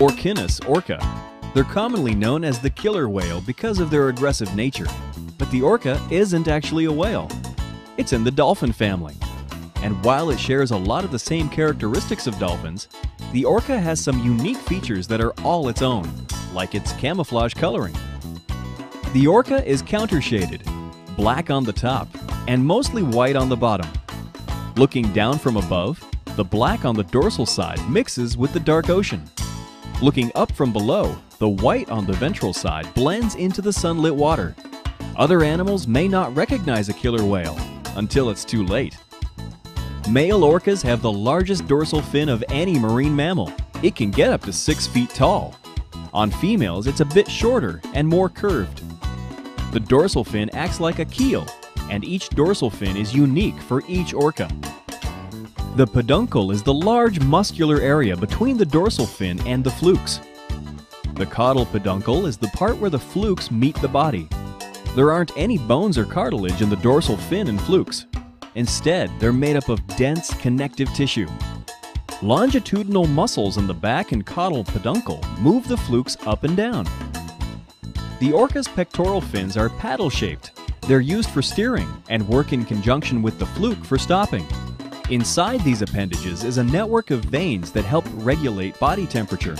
Orcinus orca. They're commonly known as the killer whale because of their aggressive nature. But the orca isn't actually a whale. It's in the dolphin family. And while it shares a lot of the same characteristics of dolphins, the orca has some unique features that are all its own, like its camouflage coloring. The orca is countershaded, black on the top, and mostly white on the bottom. Looking down from above, the black on the dorsal side mixes with the dark ocean. Looking up from below, the white on the ventral side blends into the sunlit water. Other animals may not recognize a killer whale until it's too late. Male orcas have the largest dorsal fin of any marine mammal. It can get up to 6 feet tall. On females, it's a bit shorter and more curved. The dorsal fin acts like a keel, and each dorsal fin is unique for each orca. The peduncle is the large muscular area between the dorsal fin and the flukes. The caudal peduncle is the part where the flukes meet the body. There aren't any bones or cartilage in the dorsal fin and flukes. Instead, they're made up of dense connective tissue. Longitudinal muscles in the back and caudal peduncle move the flukes up and down. The orca's pectoral fins are paddle-shaped. They're used for steering and work in conjunction with the fluke for stopping. Inside these appendages is a network of veins that help regulate body temperature.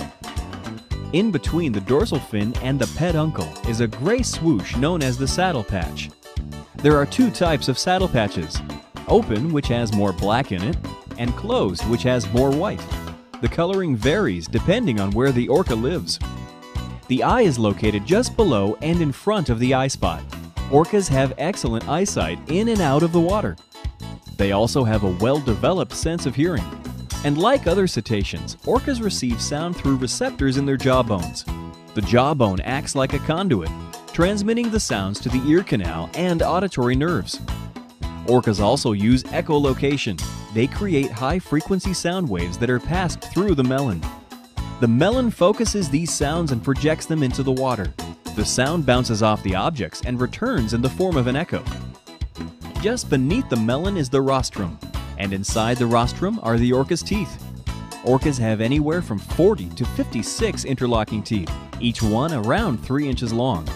In between the dorsal fin and the peduncle is a gray swoosh known as the saddle patch. There are two types of saddle patches, open which has more black in it, and closed which has more white. The coloring varies depending on where the orca lives. The eye is located just below and in front of the eye spot. Orcas have excellent eyesight in and out of the water. They also have a well-developed sense of hearing. And like other cetaceans, orcas receive sound through receptors in their jawbones. The jawbone acts like a conduit, transmitting the sounds to the ear canal and auditory nerves. Orcas also use echolocation. They create high-frequency sound waves that are passed through the melon. The melon focuses these sounds and projects them into the water. The sound bounces off the objects and returns in the form of an echo. Just beneath the melon is the rostrum, and inside the rostrum are the orca's teeth. Orcas have anywhere from 40 to 56 interlocking teeth, each one around 3 inches long.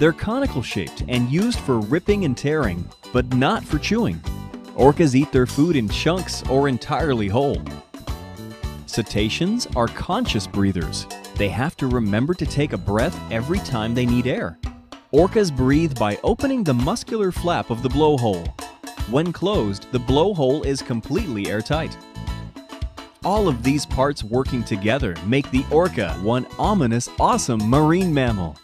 They're conical shaped and used for ripping and tearing, but not for chewing. Orcas eat their food in chunks or entirely whole. Cetaceans are conscious breathers. They have to remember to take a breath every time they need air. Orcas breathe by opening the muscular flap of the blowhole. When closed, the blowhole is completely airtight. All of these parts working together make the orca one ominous, awesome marine mammal.